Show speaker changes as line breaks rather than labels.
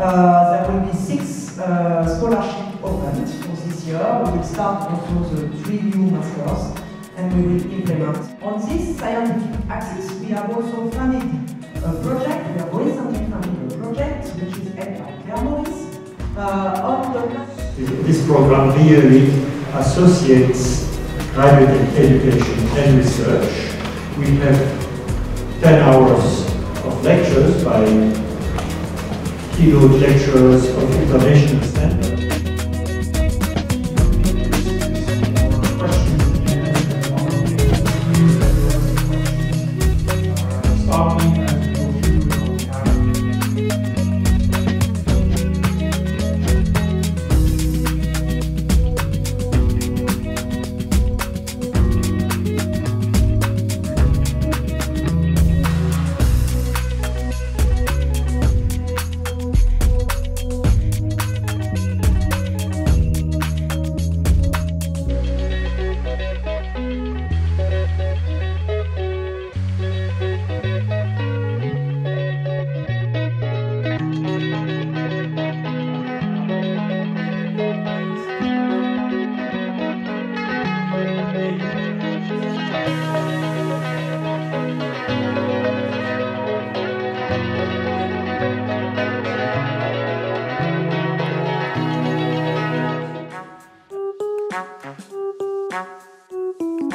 Uh, there will be six uh, scholarships opened for this year. We will start also the three new masters and we will implement. On this scientific axis, we have also funded a project, we have recently funded a project which is led by Maurice uh, on the
This program really associates graduate education and research. We have 10 hours of lectures by keynote lecturers of international standard.